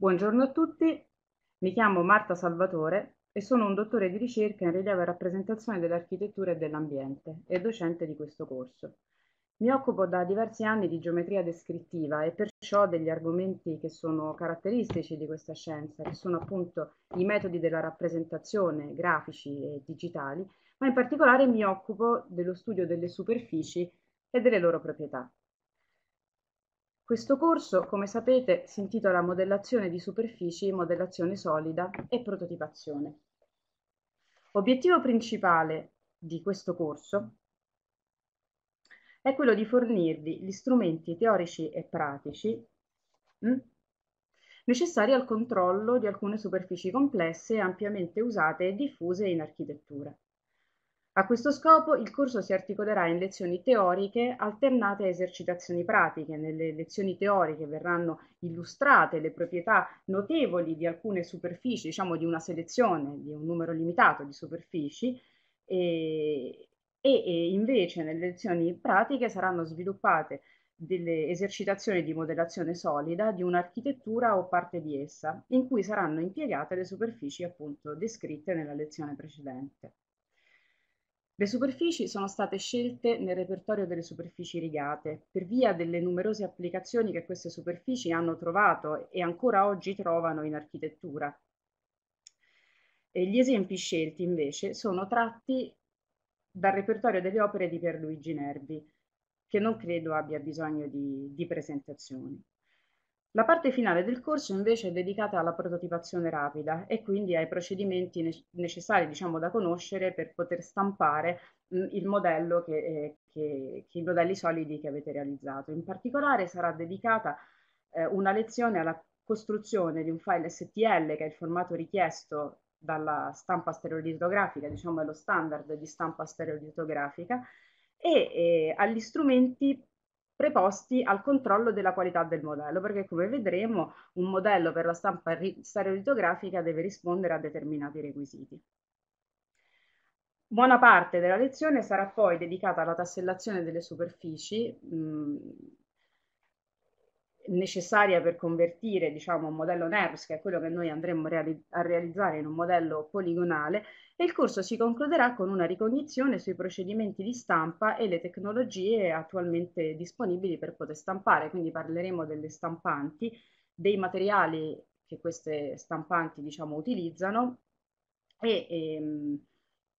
Buongiorno a tutti, mi chiamo Marta Salvatore e sono un dottore di ricerca in rilievo e rappresentazione dell'architettura e dell'ambiente e docente di questo corso. Mi occupo da diversi anni di geometria descrittiva e perciò degli argomenti che sono caratteristici di questa scienza, che sono appunto i metodi della rappresentazione grafici e digitali, ma in particolare mi occupo dello studio delle superfici e delle loro proprietà. Questo corso, come sapete, si intitola Modellazione di superfici, modellazione solida e prototipazione. Obiettivo principale di questo corso è quello di fornirvi gli strumenti teorici e pratici mh, hm, necessari al controllo di alcune superfici complesse ampiamente usate e diffuse in architettura. A questo scopo il corso si articolerà in lezioni teoriche alternate a esercitazioni pratiche. Nelle lezioni teoriche verranno illustrate le proprietà notevoli di alcune superfici, diciamo di una selezione, di un numero limitato di superfici, e, e, invece nelle lezioni pratiche saranno sviluppate delle esercitazioni di modellazione solida di un'architettura o parte di essa, in cui saranno impiegate le superfici appunto descritte nella lezione precedente. Le superfici sono state scelte nel repertorio delle superfici rigate per via delle numerose applicazioni che queste superfici hanno trovato e ancora oggi trovano in architettura. E gli esempi scelti invece sono tratti dal repertorio delle opere di Pierluigi Nervi, che non credo abbia bisogno di, di presentazioni. La parte finale del corso invece è dedicata alla prototipazione rapida e quindi ai procedimenti necessari diciamo, da conoscere per poter stampare mh, il modello che, eh, che, che, i modelli solidi che avete realizzato. In particolare sarà dedicata eh, una lezione alla costruzione di un file STL che è il formato richiesto dalla stampa stereolitografica, diciamo è lo standard di stampa stereolitografica, e eh, agli strumenti preposti al controllo della qualità del modello, perché come vedremo un modello per la stampa stereolitografica deve rispondere a determinati requisiti. Buona parte della lezione sarà poi dedicata alla tassellazione delle superfici mh, necessaria per convertire diciamo, un modello NERVS, che è quello che noi andremo a realizzare in un modello poligonale, e il corso si concluderà con una ricognizione sui procedimenti di stampa e le tecnologie attualmente disponibili per poter stampare, quindi parleremo delle stampanti, dei materiali che queste stampanti diciamo, utilizzano e, e ehm,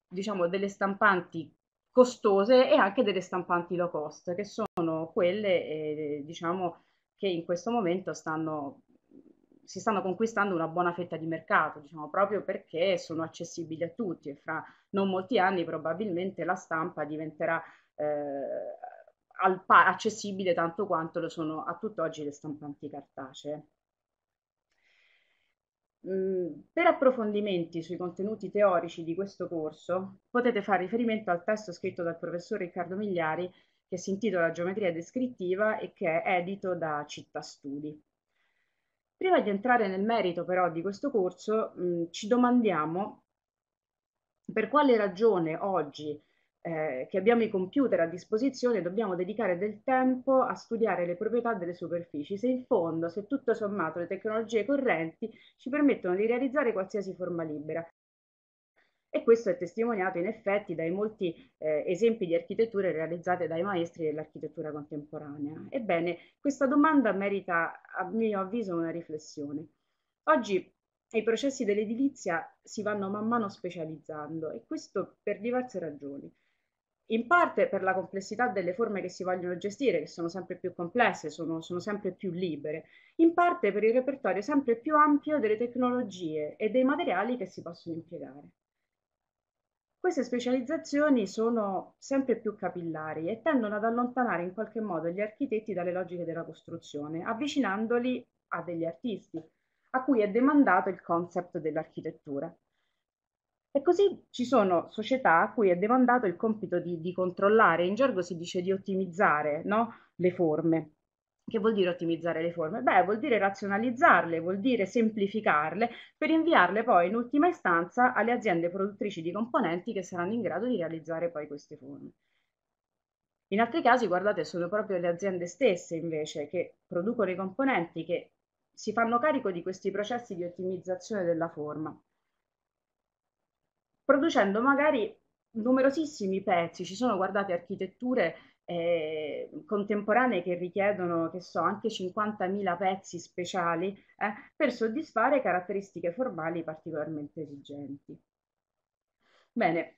diciamo, delle stampanti costose e anche delle stampanti low cost, che sono quelle eh, diciamo, che in questo momento stanno, si stanno conquistando una buona fetta di mercato, diciamo, proprio perché sono accessibili a tutti e fra non molti anni probabilmente la stampa diventerà eh, accessibile tanto quanto lo sono a tutt'oggi le stampanti cartacee. Mm, per approfondimenti sui contenuti teorici di questo corso potete fare riferimento al testo scritto dal professor Riccardo Migliari che si intitola Geometria descrittiva e che è edito da Città Studi. Prima di entrare nel merito però di questo corso, mh, mm, ci domandiamo per quale ragione oggi eh, che abbiamo i computer a disposizione dobbiamo dedicare del tempo a studiare le proprietà delle superfici, se in fondo, se tutto sommato le tecnologie correnti ci permettono di realizzare qualsiasi forma libera e questo è testimoniato in effetti dai molti eh, esempi di architetture realizzate dai maestri dell'architettura contemporanea. Ebbene, questa domanda merita, a mio avviso, una riflessione. Oggi i processi dell'edilizia si vanno man mano specializzando e questo per diverse ragioni. In parte per la complessità delle forme che si vogliono gestire, che sono sempre più complesse, sono, sono sempre più libere, in parte per il repertorio sempre più ampio delle tecnologie e dei materiali che si possono impiegare. Queste specializzazioni sono sempre più capillari e tendono ad allontanare in qualche modo gli architetti dalle logiche della costruzione, avvicinandoli a degli artisti, a cui è demandato il concept dell'architettura. E così ci sono società a cui è demandato il compito di, di controllare, in gergo si dice di ottimizzare no? le forme. Che vuol dire ottimizzare le forme? Beh, vuol dire razionalizzarle, vuol dire semplificarle per inviarle poi in ultima istanza alle aziende produttrici di componenti che saranno in grado di realizzare poi queste forme. In altri casi, guardate, sono proprio le aziende stesse invece che producono i componenti che si fanno carico di questi processi di ottimizzazione della forma, producendo magari numerosissimi pezzi. Ci sono, guardate, architetture eh, contemporanee che richiedono, che so, anche 50.000 pezzi speciali eh, per soddisfare caratteristiche formali particolarmente esigenti. Bene,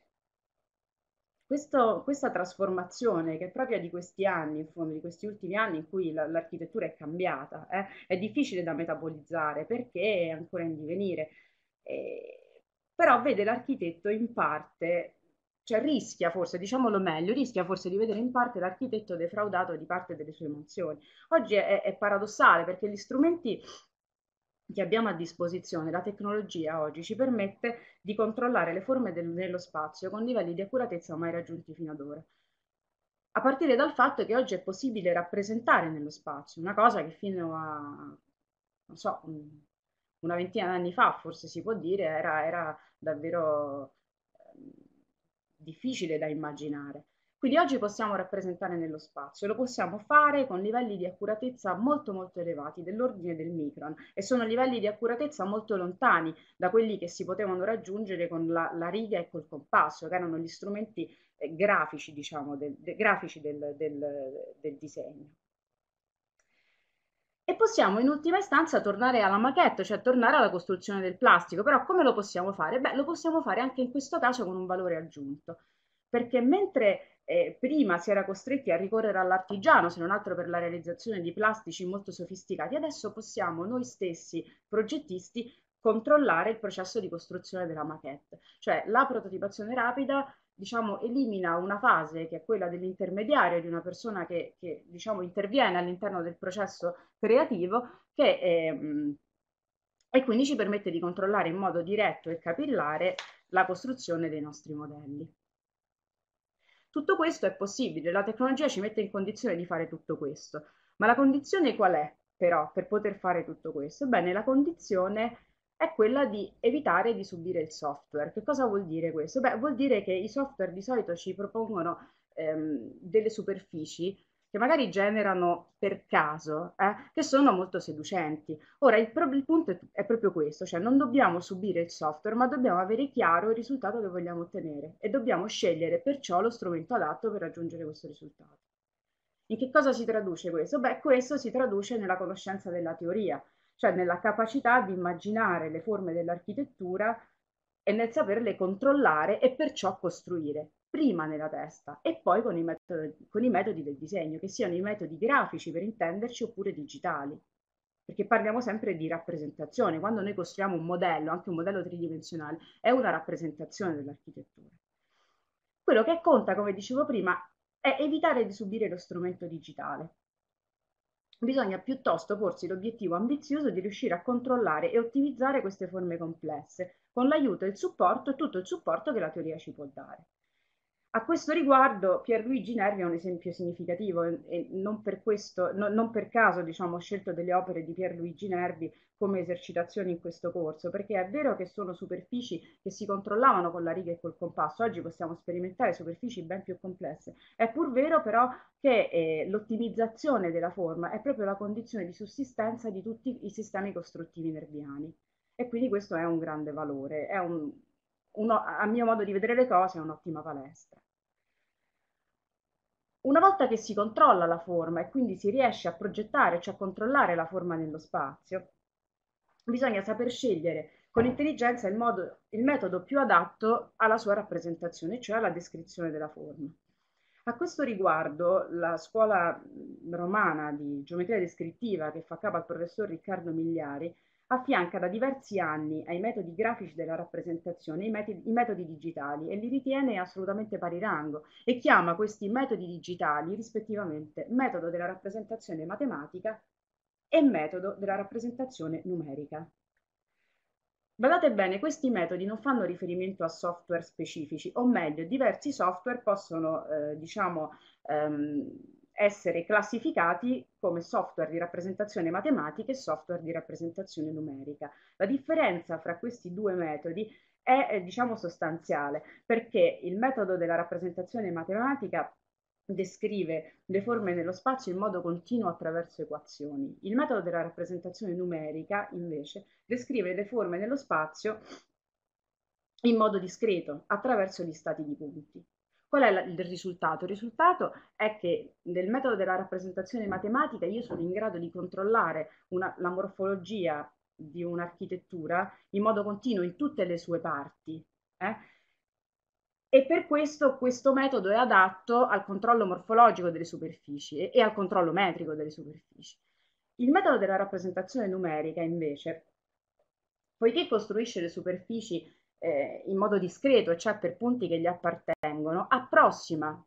questo, questa trasformazione che è propria di questi anni, in fondo, di questi ultimi anni in cui la, l'architettura è cambiata, eh, è difficile da metabolizzare perché è ancora in divenire. Eh, però vede l'architetto in parte cioè rischia forse, diciamolo meglio, rischia forse di vedere in parte l'architetto defraudato di parte delle sue emozioni. Oggi è, è paradossale perché gli strumenti che abbiamo a disposizione, la tecnologia oggi ci permette di controllare le forme del, dello spazio con livelli di accuratezza mai raggiunti fino ad ora. A partire dal fatto che oggi è possibile rappresentare nello spazio una cosa che fino a, non so, una ventina di anni fa, forse si può dire, era, era davvero difficile da immaginare. Quindi oggi possiamo rappresentare nello spazio, lo possiamo fare con livelli di accuratezza molto molto elevati, dell'ordine del micron, e sono livelli di accuratezza molto lontani da quelli che si potevano raggiungere con la, la riga e col compasso, che erano gli strumenti eh, grafici, diciamo, del, de, grafici del, del, del disegno. E possiamo in ultima istanza tornare alla maquette, cioè tornare alla costruzione del plastico. Però come lo possiamo fare? Beh, lo possiamo fare anche in questo caso con un valore aggiunto. Perché mentre eh, prima si era costretti a ricorrere all'artigiano, se non altro per la realizzazione di plastici molto sofisticati, adesso possiamo noi stessi, progettisti, controllare il processo di costruzione della maquette. Cioè la prototipazione rapida diciamo, elimina una fase che è quella dell'intermediario di una persona che, che diciamo, interviene all'interno del processo creativo che, eh, e quindi ci permette di controllare in modo diretto e capillare la costruzione dei nostri modelli. Tutto questo è possibile, la tecnologia ci mette in condizione di fare tutto questo, ma la condizione qual è però per poter fare tutto questo? Bene, la condizione è quella di evitare di subire il software. Che cosa vuol dire questo? Beh, vuol dire che i software di solito ci propongono ehm, delle superfici che magari generano per caso, eh, che sono molto seducenti. Ora, il, pro- il punto è, è, proprio questo, cioè non dobbiamo subire il software, ma dobbiamo avere chiaro il risultato che vogliamo ottenere e dobbiamo scegliere perciò lo strumento adatto per raggiungere questo risultato. In che cosa si traduce questo? Beh, questo si traduce nella conoscenza della teoria, cioè nella capacità di immaginare le forme dell'architettura e nel saperle controllare e perciò costruire, prima nella testa e poi con i, metodi, con i metodi del disegno, che siano i metodi grafici per intenderci oppure digitali perché parliamo sempre di rappresentazione. Quando noi costruiamo un modello, anche un modello tridimensionale, è una rappresentazione dell'architettura. Quello che conta, come dicevo prima, è evitare di subire lo strumento digitale. Bisogna piuttosto porsi l'obiettivo ambizioso di riuscire a controllare e ottimizzare queste forme complesse, con l'aiuto e il supporto tutto il supporto che la teoria ci può dare. A questo riguardo Pierluigi Nervi è un esempio significativo e non per, questo, no, non per caso diciamo, ho scelto delle opere di Pierluigi Nervi come esercitazioni in questo corso, perché è vero che sono superfici che si controllavano con la riga e col compasso, oggi possiamo sperimentare superfici ben più complesse. È pur vero però che eh, l'ottimizzazione della forma è proprio la condizione di sussistenza di tutti i sistemi costruttivi nerviani e quindi questo è un grande valore, è un, uno, a mio modo di vedere le cose, è un'ottima palestra. Una volta che si controlla la forma e quindi si riesce a progettare, cioè a controllare la forma nello spazio, bisogna saper scegliere con intelligenza il, modo, il metodo più adatto alla sua rappresentazione, cioè alla descrizione della forma. A questo riguardo, la scuola romana di geometria descrittiva che fa capo al professor Riccardo Migliari affianca da diversi anni ai metodi grafici della rappresentazione i metodi, i metodi, digitali e li ritiene assolutamente pari rango e chiama questi metodi digitali rispettivamente metodo della rappresentazione matematica e metodo della rappresentazione numerica. Guardate bene, questi metodi non fanno riferimento a software specifici, o meglio, diversi software possono, eh, diciamo, ehm, essere classificati come software di rappresentazione matematica e software di rappresentazione numerica. La differenza fra questi due metodi è, diciamo, sostanziale, perché il metodo della rappresentazione matematica descrive le forme nello spazio in modo continuo attraverso equazioni. Il metodo della rappresentazione numerica, invece, descrive le forme nello spazio in modo discreto, attraverso gli stati di punti. Qual è il risultato? Il risultato è che nel metodo della rappresentazione matematica io sono in grado di controllare una, la morfologia di un'architettura in modo continuo in tutte le sue parti. Eh? E per questo questo metodo è adatto al controllo morfologico delle superfici e, e al controllo metrico delle superfici. Il metodo della rappresentazione numerica, invece, poiché costruisce le superfici eh, in modo discreto, cioè per punti che gli appartengono, approssima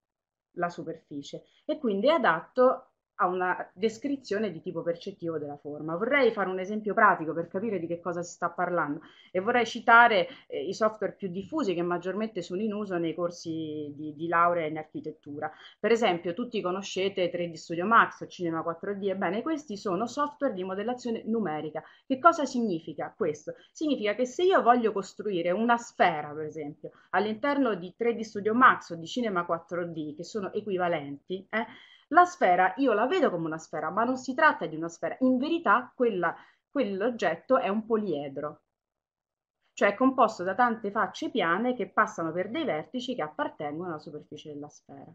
la superficie e quindi è adatto a una descrizione di tipo percettivo della forma. Vorrei fare un esempio pratico per capire di che cosa si sta parlando e vorrei citare eh, i software più diffusi che maggiormente sono in uso nei corsi di, di, laurea in architettura. Per esempio, tutti conoscete 3D Studio Max o Cinema 4D, ebbene questi sono software di modellazione numerica. Che cosa significa questo? Significa che se io voglio costruire una sfera, per esempio, all'interno di 3D Studio Max o di Cinema 4D, che sono equivalenti, eh, la sfera io la vedo come una sfera, ma non si tratta di una sfera. In verità quella, quell'oggetto è un poliedro, cioè è composto da tante facce piane che passano per dei vertici che appartengono alla superficie della sfera.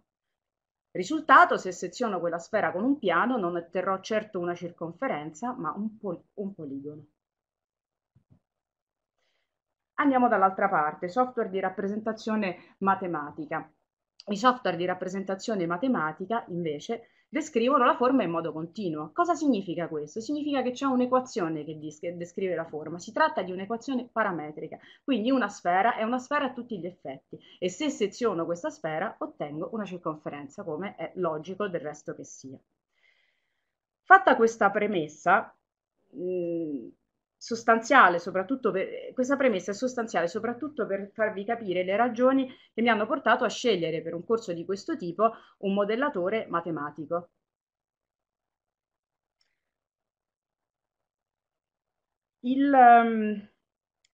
Risultato, se seziono quella sfera con un piano non otterrò certo una circonferenza, ma un, pol un poligono. Andiamo dall'altra parte, software di rappresentazione matematica. I software di rappresentazione matematica, invece, descrivono la forma in modo continuo. Cosa significa questo? Significa che c'è un'equazione che descrive la forma. Si tratta di un'equazione parametrica, quindi una sfera è una sfera a tutti gli effetti e se seziono questa sfera ottengo una circonferenza, come è logico del resto che sia. Fatta questa premessa, mh, sostanziale, soprattutto per, questa premessa è sostanziale soprattutto per farvi capire le ragioni che mi hanno portato a scegliere per un corso di questo tipo un modellatore matematico. Il, um,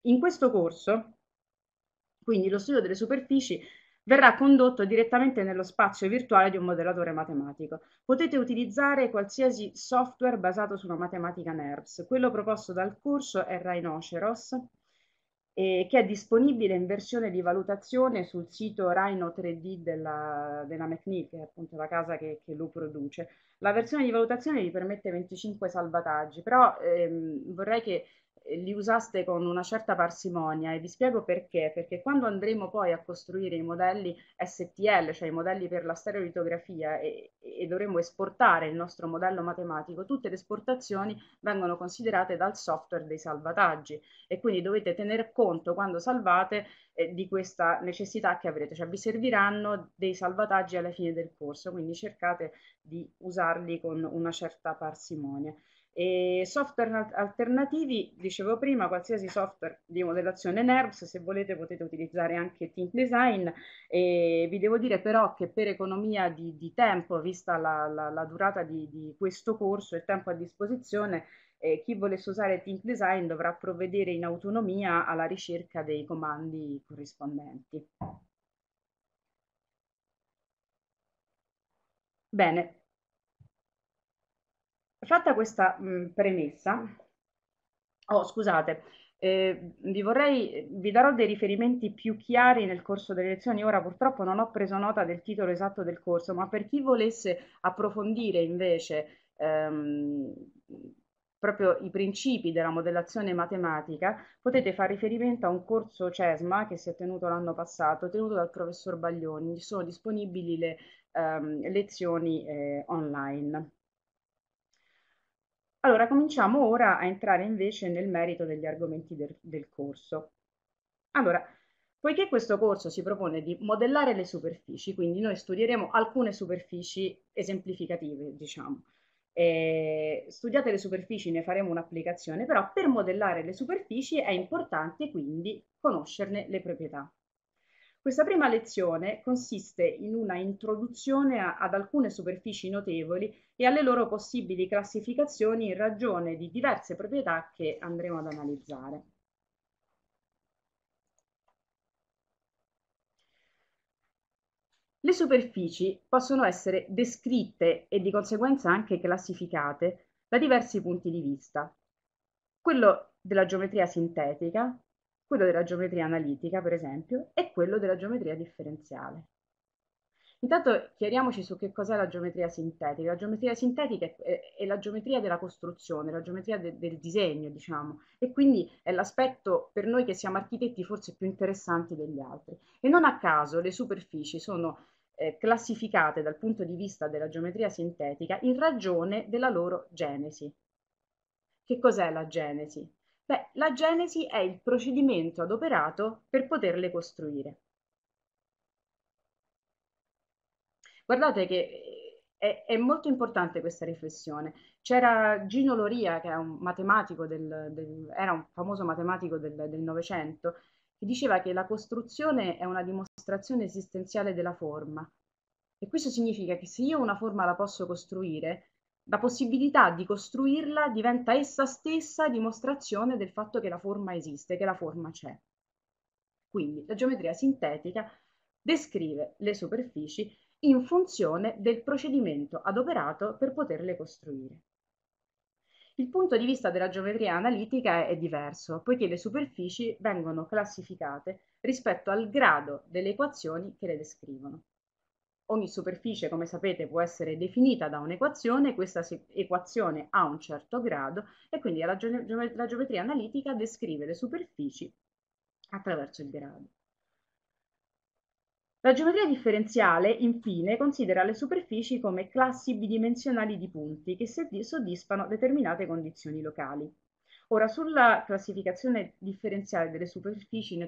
in questo corso, quindi lo studio delle superfici, verrà condotto direttamente nello spazio virtuale di un modellatore matematico. Potete utilizzare qualsiasi software basato sulla matematica NERVS. Quello proposto dal corso è Rhinoceros, eh, che è disponibile in versione di valutazione sul sito Rhino 3D della, della McNeil, che è appunto la casa che, che, lo produce. La versione di valutazione vi permette 25 salvataggi, però ehm, vorrei che li usaste con una certa parsimonia e vi spiego perché, perché quando andremo poi a costruire i modelli STL, cioè i modelli per la stereolitografia e, e dovremo esportare il nostro modello matematico, tutte le esportazioni vengono considerate dal software dei salvataggi. E quindi dovete tener conto quando salvate eh, di questa necessità che avrete, cioè vi serviranno dei salvataggi alla fine del corso, quindi cercate di usarli con una certa parsimonia. E software alternativi, dicevo prima, qualsiasi software di modellazione NERVS, se volete potete utilizzare anche Think Design. E vi devo dire però che per economia di, di tempo, vista la, la, la durata di, di, questo corso e il tempo a disposizione, eh, chi volesse usare Think Design dovrà provvedere in autonomia alla ricerca dei comandi corrispondenti. Bene, Fatta questa mh, premessa, oh scusate, eh, vi vorrei, vi darò dei riferimenti più chiari nel corso delle lezioni. Ora purtroppo non ho preso nota del titolo esatto del corso, ma per chi volesse approfondire invece ehm, proprio i principi della modellazione matematica, potete fare riferimento a un corso CESMA che si è tenuto l'anno passato, tenuto dal professor Baglioni. Sono disponibili le ehm, lezioni eh, online. Allora, cominciamo ora a entrare invece nel merito degli argomenti del, del corso. Allora, poiché questo corso si propone di modellare le superfici, quindi noi studieremo alcune superfici esemplificative, diciamo. E studiate le superfici, ne faremo un'applicazione, però per modellare le superfici è importante quindi conoscerne le proprietà. Questa prima lezione consiste in una introduzione a, ad alcune superfici notevoli e alle loro possibili classificazioni in ragione di diverse proprietà che andremo ad analizzare. Le superfici possono essere descritte e di conseguenza anche classificate da diversi punti di vista. Quello della geometria sintetica, quello della geometria analitica, per esempio, e quello della geometria differenziale. Intanto chiariamoci su che cos'è la geometria sintetica. La geometria sintetica è, è la geometria della costruzione, la geometria de, del disegno, diciamo, e quindi è l'aspetto per noi che siamo architetti forse più interessante degli altri. E non a caso le superfici sono eh, classificate dal punto di vista della geometria sintetica in ragione della loro genesi. Che cos'è la genesi? Beh, la genesi è il procedimento adoperato per poterle costruire. Guardate che eh, è, è, molto importante questa riflessione. C'era Gino Loria, che un del, del, era un famoso matematico del Novecento, che diceva che la costruzione è una dimostrazione esistenziale della forma. E questo significa che se io una forma la posso costruire, la possibilità di costruirla diventa essa stessa dimostrazione del fatto che la forma esiste, che la forma c'è. Quindi la geometria sintetica descrive le superfici in funzione del procedimento adoperato per poterle costruire. Il punto di vista della geometria analitica è diverso, poiché le superfici vengono classificate rispetto al grado delle equazioni che le descrivono. Ogni superficie, come sapete, può essere definita da un'equazione, questa equazione ha un certo grado e quindi la, geometria, la geometria analitica descrive le superfici attraverso il grado. La geometria differenziale, infine, considera le superfici come classi bidimensionali di punti che soddisfano determinate condizioni locali. Ora, sulla classificazione differenziale delle superfici ne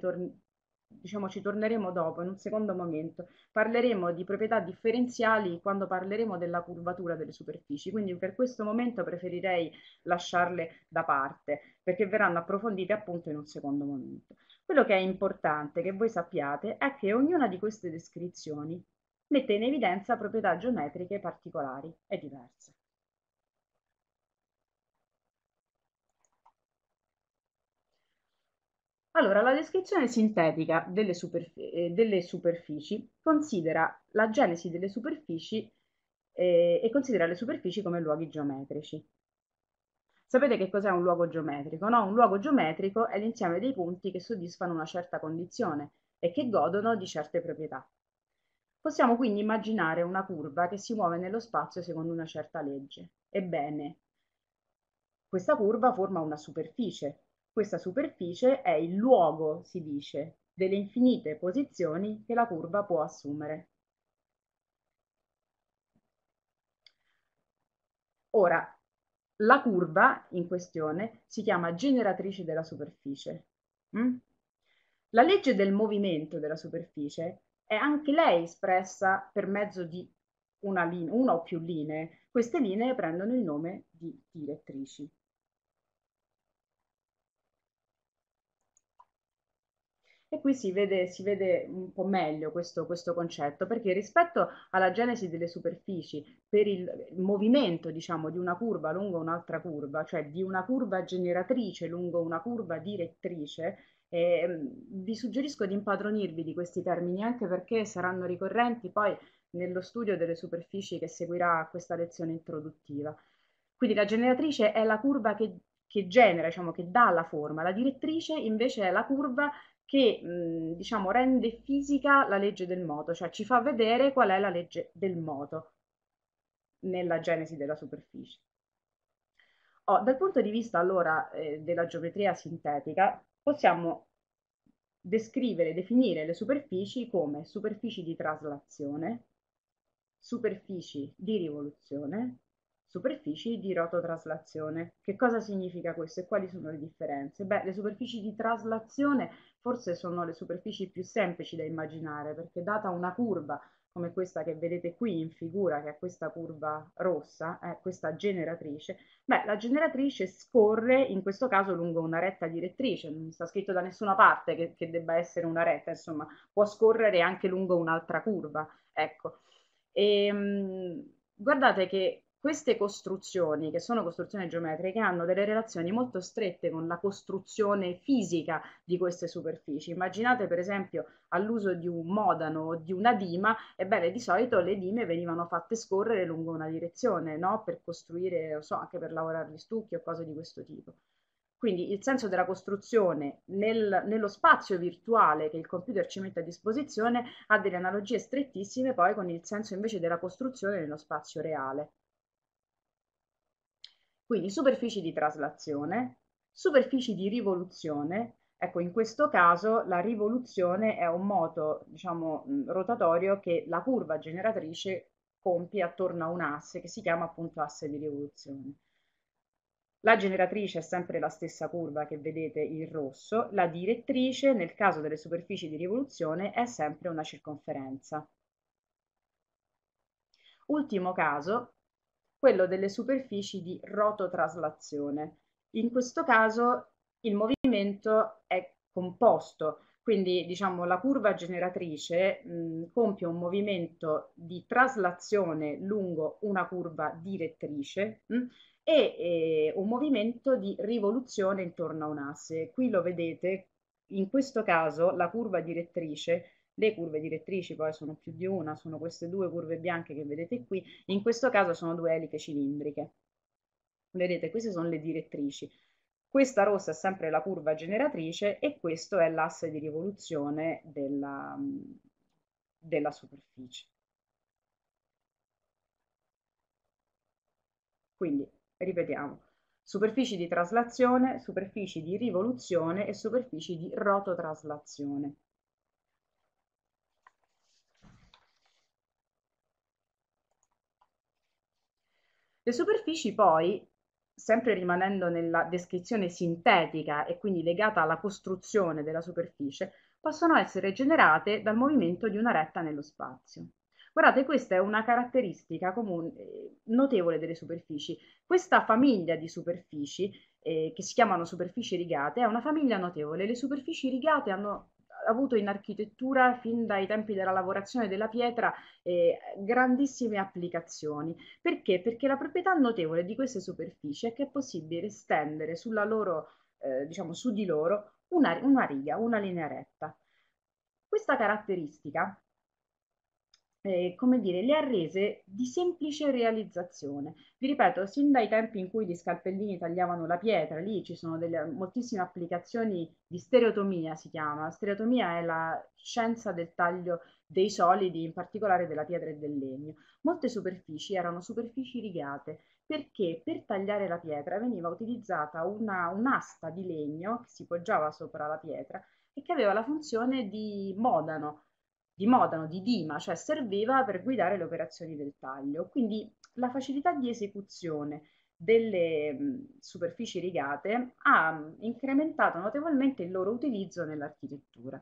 diciamo, ci torneremo dopo, in un secondo momento. Parleremo di proprietà differenziali quando parleremo della curvatura delle superfici, quindi per questo momento preferirei lasciarle da parte, perché verranno approfondite appunto in un secondo momento. Quello che è importante che voi sappiate è che ognuna di queste descrizioni mette in evidenza proprietà geometriche particolari e diverse. Allora, la descrizione sintetica delle, superfi eh, delle superfici considera la genesi delle superfici eh, e considera le superfici come luoghi geometrici. Sapete che cos'è un luogo geometrico? No? Un luogo geometrico è l'insieme dei punti che soddisfano una certa condizione e che godono di certe proprietà. Possiamo quindi immaginare una curva che si muove nello spazio secondo una certa legge. Ebbene, questa curva forma una superficie. Questa superficie è il luogo, si dice, delle infinite posizioni che la curva può assumere. Ora, la curva in questione si chiama generatrice della superficie. Mm? La legge del movimento della superficie è anche lei espressa per mezzo di una, una o più linee. Queste linee prendono il nome di direttrici. E qui si vede, si vede un po' meglio questo, questo, concetto, perché rispetto alla genesi delle superfici, per il movimento diciamo, di una curva lungo un'altra curva, cioè di una curva generatrice lungo una curva direttrice, eh, vi suggerisco di impadronirvi di questi termini anche perché saranno ricorrenti poi nello studio delle superfici che seguirà questa lezione introduttiva. Quindi la generatrice è la curva che, che genera, diciamo, che dà la forma, la direttrice invece è la curva che mh, diciamo, rende fisica la legge del moto, cioè ci fa vedere qual è la legge del moto nella genesi della superficie. Oh, dal punto di vista allora eh, della geometria sintetica, possiamo descrivere, definire le superfici come superfici di traslazione, superfici di rivoluzione, superfici di rototraslazione. Che cosa significa questo e quali sono le differenze? Beh, le superfici di traslazione forse sono le superfici più semplici da immaginare perché data una curva come questa che vedete qui in figura, che è questa curva rossa, è questa generatrice, beh, la generatrice scorre in questo caso lungo una retta direttrice, non sta scritto da nessuna parte che, che debba essere una retta, insomma, può scorrere anche lungo un'altra curva, ecco. E, ehm, guardate che queste costruzioni, che sono costruzioni geometriche, hanno delle relazioni molto strette con la costruzione fisica di queste superfici. Immaginate per esempio all'uso di un modano o di una dima, ebbene di solito le dime venivano fatte scorrere lungo una direzione, no? Per costruire, non so, anche per lavorare gli stucchi o cose di questo tipo. Quindi il senso della costruzione nel, nello spazio virtuale che il computer ci mette a disposizione ha delle analogie strettissime poi con il senso invece della costruzione nello spazio reale. Quindi superfici di traslazione, superfici di rivoluzione. Ecco, in questo caso la rivoluzione è un moto, diciamo, rotatorio che la curva generatrice compie attorno a un asse che si chiama appunto asse di rivoluzione. La generatrice è sempre la stessa curva che vedete in rosso, la direttrice nel caso delle superfici di rivoluzione è sempre una circonferenza. Ultimo caso, quello delle superfici di rototraslazione. In questo caso il movimento è composto, quindi diciamo la curva generatrice mh, compie un movimento di traslazione lungo una curva direttrice mh, e eh, un movimento di rivoluzione intorno a un asse. Qui lo vedete, in questo caso la curva direttrice le curve direttrici poi sono più di una, sono queste due curve bianche che vedete qui, in questo caso sono due eliche cilindriche. Vedete, queste sono le direttrici. Questa rossa è sempre la curva generatrice e questo è l'asse di rivoluzione della, della superficie. Quindi, ripetiamo, superfici di traslazione, superfici di rivoluzione e superfici di rototraslazione. Le superfici poi, sempre rimanendo nella descrizione sintetica e quindi legata alla costruzione della superficie, possono essere generate dal movimento di una retta nello spazio. Guardate, questa è una caratteristica comune, eh, notevole delle superfici. Questa famiglia di superfici, eh, che si chiamano superfici rigate, è una famiglia notevole. Le superfici rigate hanno avuto in architettura fin dai tempi della lavorazione della pietra eh, grandissime applicazioni. Perché? Perché la proprietà notevole di queste superfici è che è possibile stendere sulla loro, eh, diciamo, su di loro una, una riga, una linea retta. Questa caratteristica eh, come dire, le ha rese di semplice realizzazione. Vi ripeto, sin dai tempi in cui gli scalpellini tagliavano la pietra, lì ci sono delle, moltissime applicazioni di stereotomia, si chiama. Stereotomia è la scienza del taglio dei solidi, in particolare della pietra e del legno. Molte superfici erano superfici rigate, perché per tagliare la pietra veniva utilizzata una, un'asta di legno che si poggiava sopra la pietra e che aveva la funzione di modano, di Modano, di Dima, cioè serviva per guidare le operazioni del taglio. Quindi la facilità di esecuzione delle mh, superfici rigate ha incrementato notevolmente il loro utilizzo nell'architettura.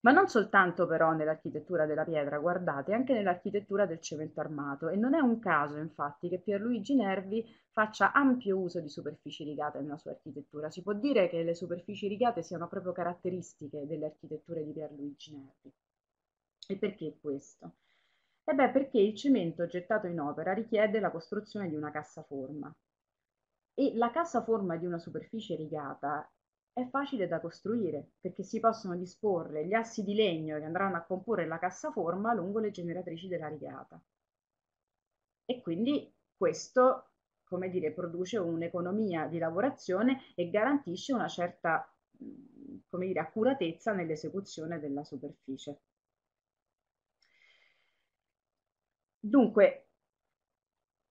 Ma non soltanto però nell'architettura della pietra, guardate, anche nell'architettura del cemento armato. E non è un caso, infatti, che Pierluigi Nervi faccia ampio uso di superfici rigate nella sua architettura. Si può dire che le superfici rigate siano proprio caratteristiche delle architetture di Pierluigi Nervi. E perché questo? E beh, perché il cemento gettato in opera richiede la costruzione di una cassaforma. E la cassaforma di una superficie rigata è facile da costruire perché si possono disporre gli assi di legno che andranno a comporre la cassaforma lungo le generatrici della rigata. E quindi questo, come dire, produce un'economia di lavorazione e garantisce una certa, come dire, accuratezza nell'esecuzione della superficie. Dunque,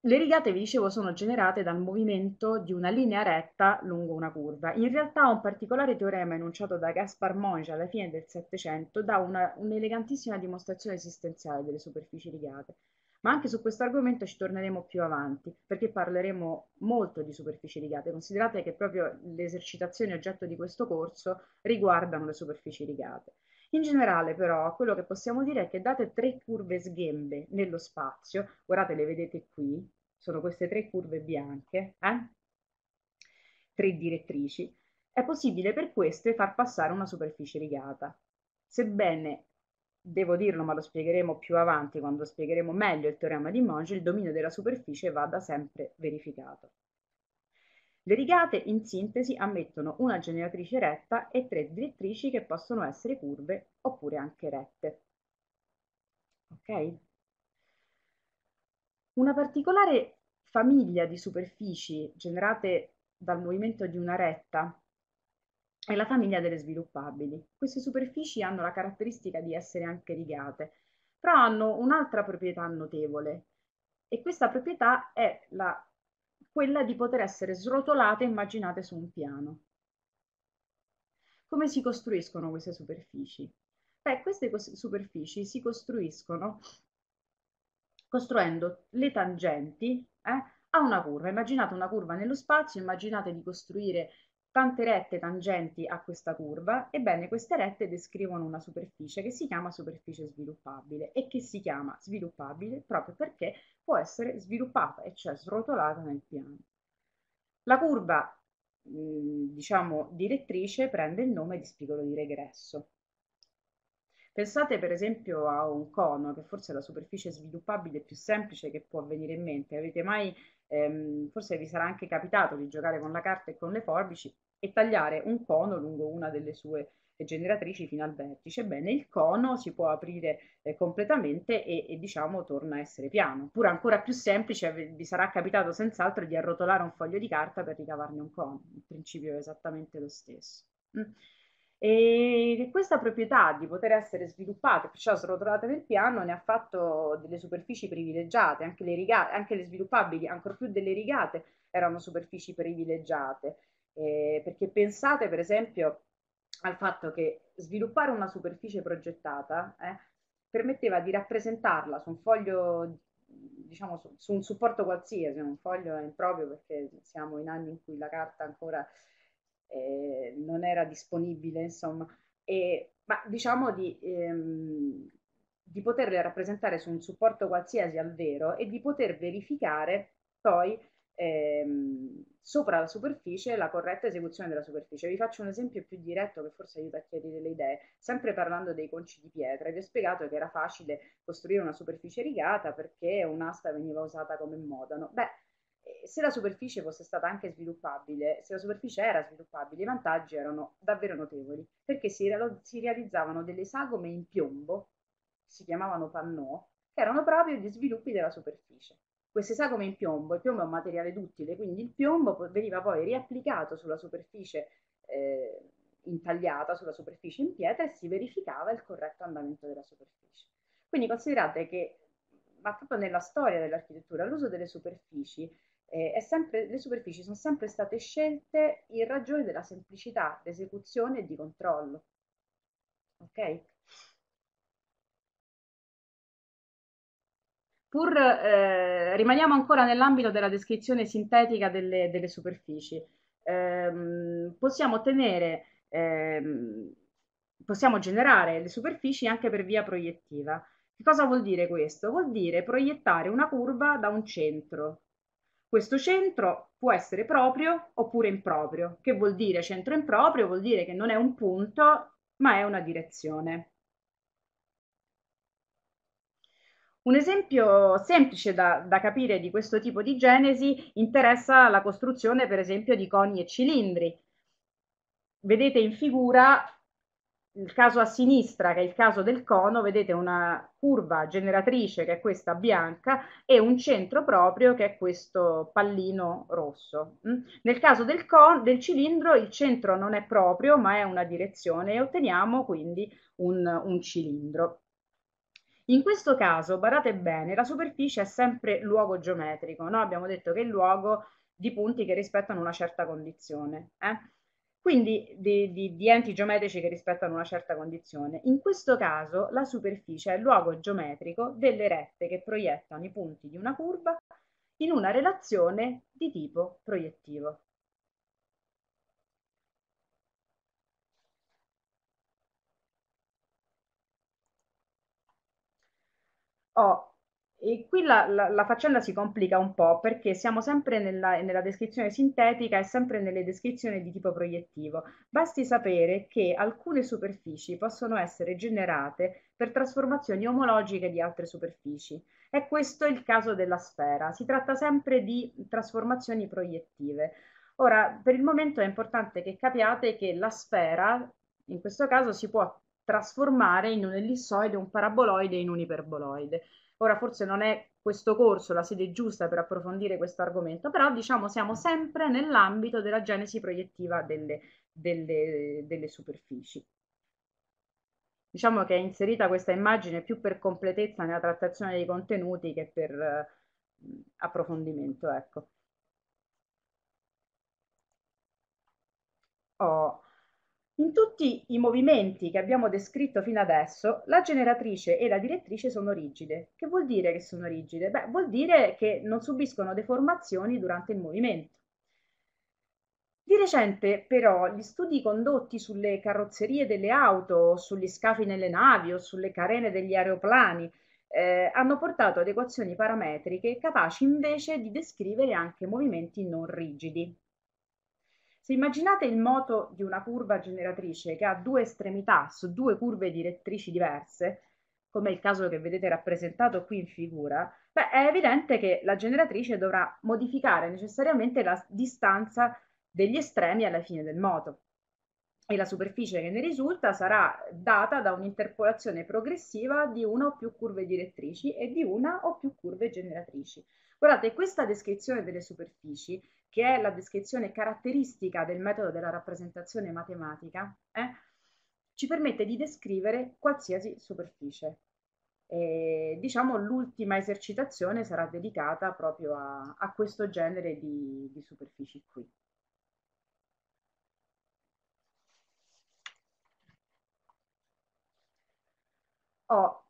le rigate, vi dicevo, sono generate dal movimento di una linea retta lungo una curva. In realtà un particolare teorema enunciato da Gaspar Monge alla fine del Settecento dà un'elegantissima dimostrazione esistenziale delle superfici rigate. Ma anche su questo argomento ci torneremo più avanti, perché parleremo molto di superfici rigate. Considerate che proprio le esercitazioni oggetto di questo corso riguardano le superfici rigate. In generale, però, quello che possiamo dire è che date tre curve sghembe nello spazio, guardate, le vedete qui, sono queste tre curve bianche, eh? tre direttrici, è possibile per queste far passare una superficie rigata. Sebbene devo dirlo, ma lo spiegheremo più avanti quando spiegheremo meglio il teorema di Monge, il dominio della superficie va da sempre verificato. Le rigate, in sintesi, ammettono una generatrice retta e tre direttrici che possono essere curve oppure anche rette. Ok? Una particolare famiglia di superfici generate dal movimento di una retta è la famiglia delle sviluppabili. Queste superfici hanno la caratteristica di essere anche rigate, però hanno un'altra proprietà notevole e questa proprietà è la, quella di poter essere srotolate e immaginate su un piano. Come si costruiscono queste superfici? Beh, queste superfici si costruiscono costruendo le tangenti eh, a una curva. Immaginate una curva nello spazio, immaginate di costruire tante rette tangenti a questa curva, ebbene queste rette descrivono una superficie che si chiama superficie sviluppabile e che si chiama sviluppabile proprio perché può essere sviluppata, e cioè srotolata nel piano. La curva, diciamo, direttrice prende il nome di spigolo di regresso. Pensate per esempio a un cono, che forse è la superficie sviluppabile più semplice che può venire in mente. Avete mai, ehm, forse vi sarà anche capitato di giocare con la carta e con le forbici e tagliare un cono lungo una delle sue generatrici fino al vertice. Bene, il cono si può aprire eh, completamente e, e, diciamo torna a essere piano. Oppure ancora più semplice, vi sarà capitato senz'altro di arrotolare un foglio di carta per ricavarne un cono. Il principio è esattamente lo stesso. Mm. E questa proprietà di poter essere sviluppate, perciò srotolate nel piano, ne ha fatto delle superfici privilegiate, anche le, rigate, anche le sviluppabili, ancora più delle rigate, erano superfici privilegiate. Eh, perché pensate per esempio al fatto che sviluppare una superficie progettata eh, permetteva di rappresentarla su un foglio, diciamo su, su, un supporto qualsiasi, un foglio improprio perché siamo in anni in cui la carta ancora eh, non era disponibile, insomma, e, ma diciamo di, ehm, di poterle rappresentare su un supporto qualsiasi al vero e di poter verificare poi ehm, sopra la superficie la corretta esecuzione della superficie. Vi faccio un esempio più diretto che forse aiuta a chiarire le idee. Sempre parlando dei conci di pietra, vi ho spiegato che era facile costruire una superficie rigata perché un'asta veniva usata come modano. Beh, eh, se la superficie fosse stata anche sviluppabile, se la superficie era sviluppabile, i vantaggi erano davvero notevoli, perché si, si realizzavano delle sagome in piombo, si chiamavano pannò, che erano proprio gli sviluppi della superficie. Queste sagome in piombo, il piombo è un materiale duttile, quindi il piombo veniva poi riapplicato sulla superficie eh, intagliata, sulla superficie in pietra e si verificava il corretto andamento della superficie. Quindi considerate che, ma proprio nella storia dell'architettura, l'uso delle superfici eh, sempre, le superfici sono sempre state scelte in ragione della semplicità d'esecuzione e di controllo. Ok? Pur eh, rimaniamo ancora nell'ambito della descrizione sintetica delle, delle superfici. Eh, possiamo ottenere, ehm, possiamo generare le superfici anche per via proiettiva. Che cosa vuol dire questo? Vuol dire proiettare una curva da un centro. Questo centro può essere proprio oppure improprio. Che vuol dire centro improprio? Vuol dire che non è un punto, ma è una direzione. Un esempio semplice da, da, capire di questo tipo di genesi interessa la costruzione, per esempio, di coni e cilindri. Vedete in figura il caso a sinistra, che è il caso del cono, vedete una curva generatrice, che è questa bianca, e un centro proprio, che è questo pallino rosso. Mm? Nel caso del, con, del cilindro, il centro non è proprio, ma è una direzione, e otteniamo quindi un, un cilindro. In questo caso, badate bene, la superficie è sempre luogo geometrico, no? abbiamo detto che è il luogo di punti che rispettano una certa condizione. Eh? Quindi di, di, di, enti geometrici che rispettano una certa condizione. In questo caso la superficie è il luogo geometrico delle rette che proiettano i punti di una curva in una relazione di tipo proiettivo. Oh, E qui la, la, la, faccenda si complica un po' perché siamo sempre nella, nella, descrizione sintetica e sempre nelle descrizioni di tipo proiettivo. Basti sapere che alcune superfici possono essere generate per trasformazioni omologiche di altre superfici. E questo è il caso della sfera. Si tratta sempre di trasformazioni proiettive. Ora, per il momento è importante che capiate che la sfera, in questo caso, si può trasformare in un ellissoide, un paraboloide in un iperboloide. Ora forse non è questo corso la sede giusta per approfondire questo argomento, però diciamo siamo sempre nell'ambito della genesi proiettiva delle, delle, delle superfici. Diciamo che è inserita questa immagine più per completezza nella trattazione dei contenuti che per eh, approfondimento. Ecco. Oh. In tutti i movimenti che abbiamo descritto fino adesso, la generatrice e la direttrice sono rigide. Che vuol dire che sono rigide? Beh, vuol dire che non subiscono deformazioni durante il movimento. Di recente, però, gli studi condotti sulle carrozzerie delle auto, sugli scafi nelle navi o sulle carene degli aeroplani eh, hanno portato ad equazioni parametriche capaci invece di descrivere anche movimenti non rigidi. Se immaginate il moto di una curva generatrice che ha due estremità su due curve direttrici diverse, come il caso che vedete rappresentato qui in figura, beh, è evidente che la generatrice dovrà modificare necessariamente la distanza degli estremi alla fine del moto e la superficie che ne risulta sarà data da un'interpolazione progressiva di una o più curve direttrici e di una o più curve generatrici. Guardate, questa descrizione delle superfici che è la descrizione caratteristica del metodo della rappresentazione matematica, eh, ci permette di descrivere qualsiasi superficie. E, diciamo l'ultima esercitazione sarà dedicata proprio a, a questo genere di, di superfici qui. Oh,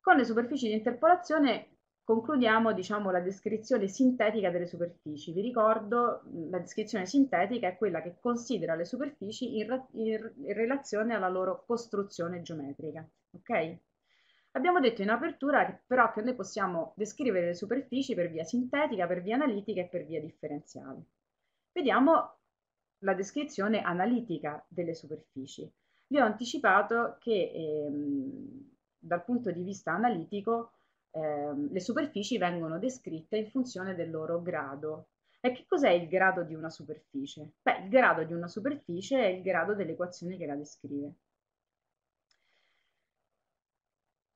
con le superfici di interpolazione concludiamo diciamo, la descrizione sintetica delle superfici. Vi ricordo, la descrizione sintetica è quella che considera le superfici in, in, in relazione alla loro costruzione geometrica. Ok? Abbiamo detto in apertura che, però che noi possiamo descrivere le superfici per via sintetica, per via analitica e per via differenziale. Vediamo la descrizione analitica delle superfici. Vi ho anticipato che ehm, dal punto di vista analitico eh, le superfici vengono descritte in funzione del loro grado. E che cos'è il grado di una superficie? Beh, il grado di una superficie è il grado dell'equazione che la descrive.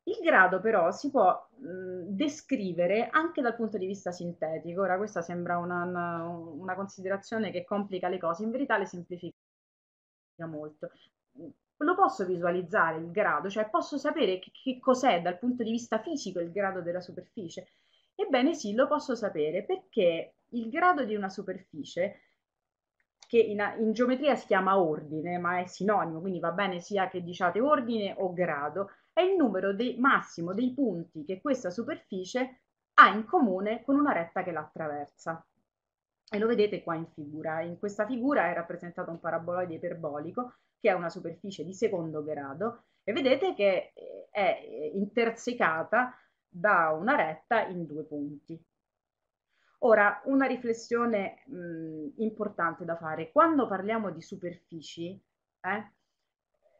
Il grado però si può mh, descrivere anche dal punto di vista sintetico. Ora questa sembra una, una, una considerazione che complica le cose, in verità le semplifica molto lo posso visualizzare il grado, cioè posso sapere che, che cos'è dal punto di vista fisico il grado della superficie. Ebbene sì, lo posso sapere perché il grado di una superficie, che in, in, geometria si chiama ordine, ma è sinonimo, quindi va bene sia che diciate ordine o grado, è il numero dei, massimo dei punti che questa superficie ha in comune con una retta che la attraversa. E lo vedete qua in figura. In questa figura è rappresentato un paraboloide iperbolico che è una superficie di secondo grado e vedete che eh, è eh, intersecata da una retta in due punti. Ora, una riflessione mh, importante da fare. Quando parliamo di superfici, eh,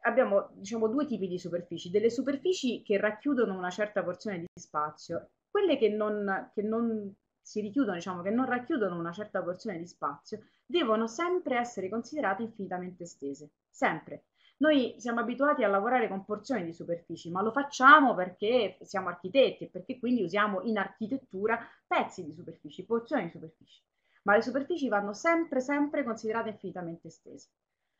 abbiamo diciamo, due tipi di superfici. Delle superfici che racchiudono una certa porzione di spazio, quelle che non, che non si richiudono, diciamo, che non racchiudono una certa porzione di spazio, devono sempre essere considerate infinitamente estese, sempre. Noi siamo abituati a lavorare con porzioni di superfici, ma lo facciamo perché siamo architetti e perché quindi usiamo in architettura pezzi di superfici, porzioni di superfici. Ma le superfici vanno sempre, sempre considerate infinitamente estese.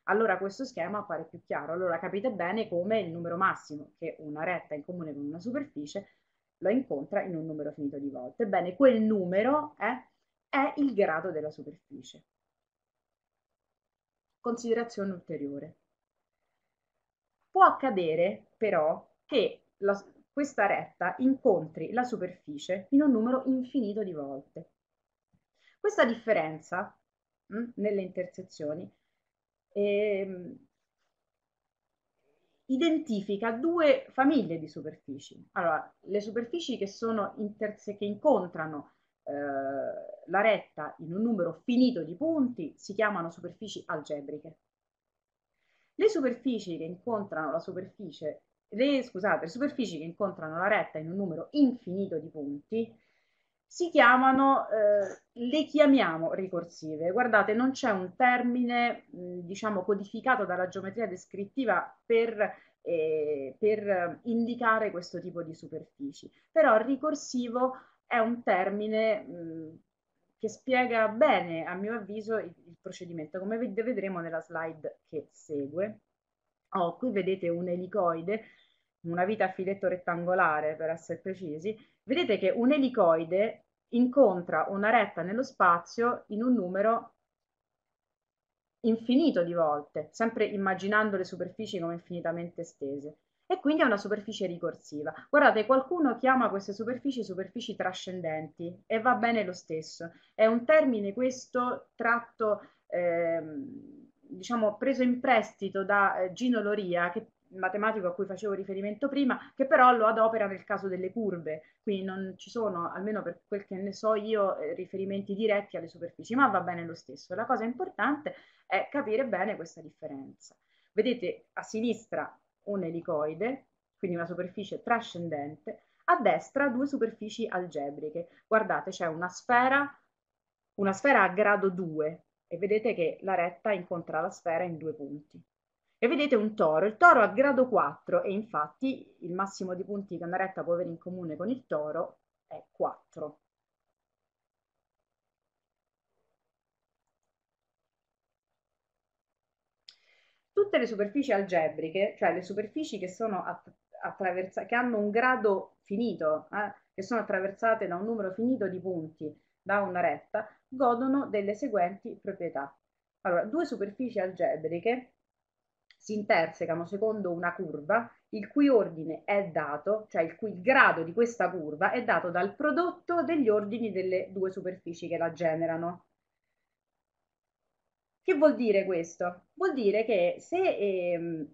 Allora questo schema appare più chiaro. Allora capite bene come il numero massimo che una retta in comune con una superficie lo incontra in un numero finito di volte. Ebbene, quel numero è, è il grado della superficie. Considerazione ulteriore. Può accadere però che la, questa retta incontri la superficie in un numero infinito di volte. Questa differenza mh, hm, nelle intersezioni eh, identifica due famiglie di superfici. Allora, le superfici che, interse- che incontrano eh, la retta in un numero finito di punti si chiamano superfici algebriche. Le superfici che incontrano la superficie, le, scusate, le superfici che incontrano la retta in un numero infinito di punti si chiamano, eh, le chiamiamo ricorsive. Guardate, non c'è un termine, mh, diciamo, codificato dalla geometria descrittiva per, eh, per indicare questo tipo di superfici. Però ricorsivo è un termine mh, che spiega bene, a mio avviso, il, il procedimento, come vedremo nella slide che segue. Oh, qui vedete un elicoide, una vita a filetto rettangolare per essere precisi, vedete che un elicoide incontra una retta nello spazio in un numero infinito di volte, sempre immaginando le superfici come infinitamente estese. E quindi è una superficie ricorsiva. Guardate, qualcuno chiama queste superfici superfici trascendenti e va bene lo stesso. È un termine questo tratto, ehm, diciamo, preso in prestito da eh, Gino Loria, che matematico a cui facevo riferimento prima, che però lo adopera nel caso delle curve, quindi non ci sono, almeno per quel che ne so io, eh, riferimenti diretti alle superfici, ma va bene lo stesso. La cosa importante è capire bene questa differenza. Vedete a sinistra un elicoide, quindi una superficie trascendente, a destra due superfici algebriche. Guardate, c'è una sfera, una sfera a grado 2 e vedete che la retta incontra la sfera in due punti. E vedete un toro, il toro ha grado 4 e infatti il massimo di punti che una retta può avere in comune con il toro è 4. Tutte le superfici algebriche, cioè le superfici che, sono che hanno un grado finito, eh, che sono attraversate da un numero finito di punti da una retta, godono delle seguenti proprietà. Allora, due superfici algebriche si intersecano secondo una curva il cui ordine è dato, cioè il cui grado di questa curva è dato dal prodotto degli ordini delle due superfici che la generano. Che vuol dire questo? Vuol dire che se ehm,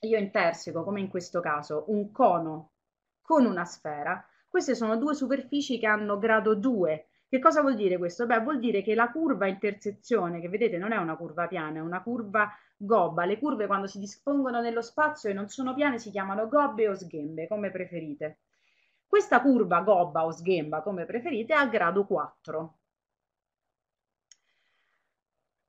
io interseco, come in questo caso, un cono con una sfera, queste sono due superfici che hanno grado 2. Che cosa vuol dire questo? Beh, vuol dire che la curva intersezione, che vedete non è una curva piana, è una curva gobba. Le curve quando si dispongono nello spazio e non sono piane si chiamano gobbe o sghembe, come preferite. Questa curva gobba o sghemba, come preferite, ha grado 4.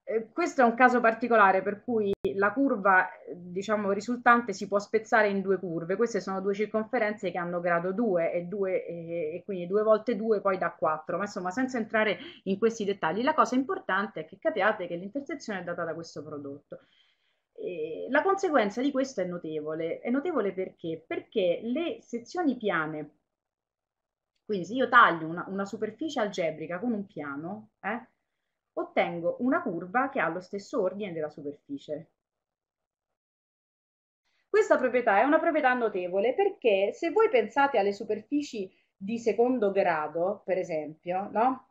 Eh, questo è un caso particolare per cui la curva diciamo, risultante si può spezzare in due curve. Queste sono due circonferenze che hanno grado 2 e, 2, e, e quindi 2 volte 2 poi da 4, ma insomma senza entrare in questi dettagli, la cosa importante è che capiate che l'intersezione è data da questo prodotto. E la conseguenza di questo è notevole. È notevole perché? Perché le sezioni piane, quindi se io taglio una, una superficie algebrica con un piano, eh, ottengo una curva che ha lo stesso ordine della superficie. Questa proprietà è una proprietà notevole perché se voi pensate alle superfici di secondo grado, per esempio, no?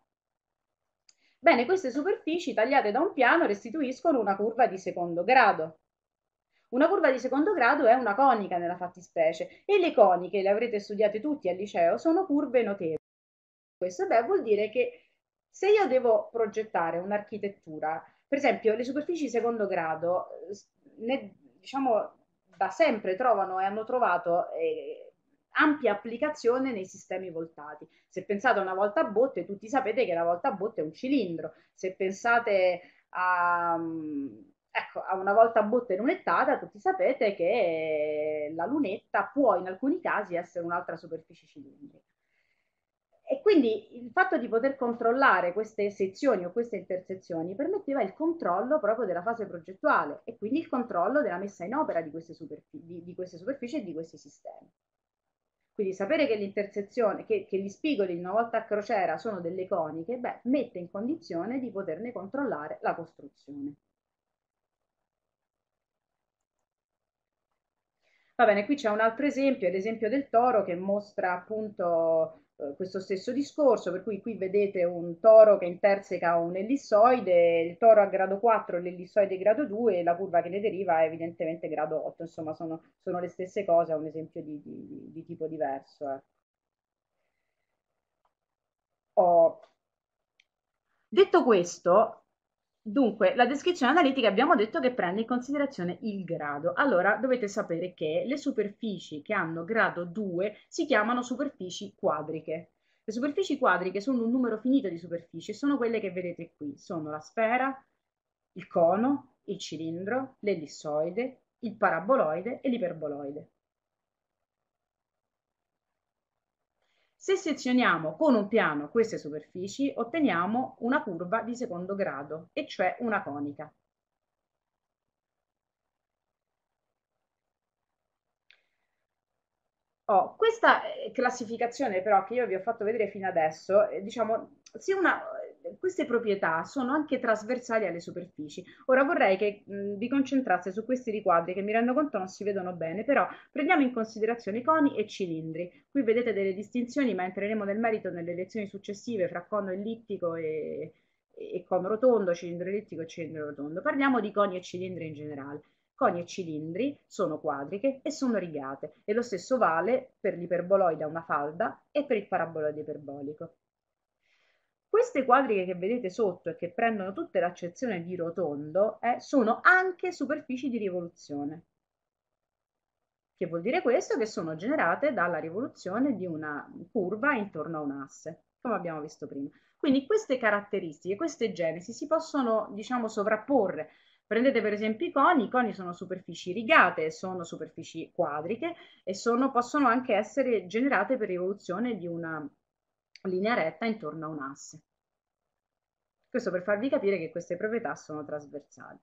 Bene, queste superfici tagliate da un piano restituiscono una curva di secondo grado. Una curva di secondo grado è una conica nella fattispecie e le coniche, le avrete studiate tutti al liceo, sono curve notevoli. Questo beh, vuol dire che se io devo progettare un'architettura, per esempio le superfici secondo grado, ne, diciamo da sempre trovano e hanno trovato eh, ampia applicazione nei sistemi voltati. Se pensate a una volta a botte, tutti sapete che la volta a botte è un cilindro. Se pensate a, ecco, a una volta a botte lunettata, tutti sapete che la lunetta può in alcuni casi essere un'altra superficie cilindrica. E quindi il fatto di poter controllare queste sezioni o queste intersezioni permetteva il controllo proprio della fase progettuale e quindi il controllo della messa in opera di queste, superfici, di, di queste superfici e di questi sistemi. Quindi sapere che l'intersezione, che, che, gli spigoli una volta a crociera sono delle coniche, beh, mette in condizione di poterne controllare la costruzione. Va bene, qui c'è un altro esempio, l'esempio del toro che mostra appunto eh, questo stesso discorso, per cui qui vedete un toro che interseca un ellissoide, il toro a grado 4 l'ellissoide grado 2 e la curva che ne deriva è evidentemente grado 8, insomma sono, sono le stesse cose, è un esempio di, di, di tipo diverso. Eh. Oh. Detto questo, Dunque, la descrizione analitica abbiamo detto che prende in considerazione il grado. Allora, dovete sapere che le superfici che hanno grado 2 si chiamano superfici quadriche. Le superfici quadriche sono un numero finito di superfici sono quelle che vedete qui. Sono la sfera, il cono, il cilindro, l'ellissoide, il paraboloide e l'iperboloide. Se sezioniamo con un piano queste superfici, otteniamo una curva di secondo grado, e cioè una conica. Oh, questa eh, classificazione però che io vi ho fatto vedere fino adesso, eh, diciamo, se una, queste proprietà sono anche trasversali alle superfici. Ora vorrei che mh, vi concentraste su questi riquadri che mi rendo conto non si vedono bene, però prendiamo in considerazione coni e cilindri. Qui vedete delle distinzioni, ma entreremo nel merito nelle lezioni successive fra cono ellittico e, e cono rotondo, cilindro ellittico e cilindro rotondo. Parliamo di coni e cilindri in generale. Coni e cilindri sono quadriche e sono rigate e lo stesso vale per l'iperboloide a una falda e per il paraboloide iperbolico. Queste quadriche che vedete sotto e che prendono tutte l'accezione di rotondo eh, sono anche superfici di rivoluzione. Che vuol dire questo? Che sono generate dalla rivoluzione di una curva intorno a un asse, come abbiamo visto prima. Quindi queste caratteristiche, queste genesi si possono, diciamo, sovrapporre. Prendete per esempio i coni, i coni sono superfici rigate, sono superfici quadriche e sono, possono anche essere generate per rivoluzione di una linea retta intorno a un asse. Questo per farvi capire che queste proprietà sono trasversali.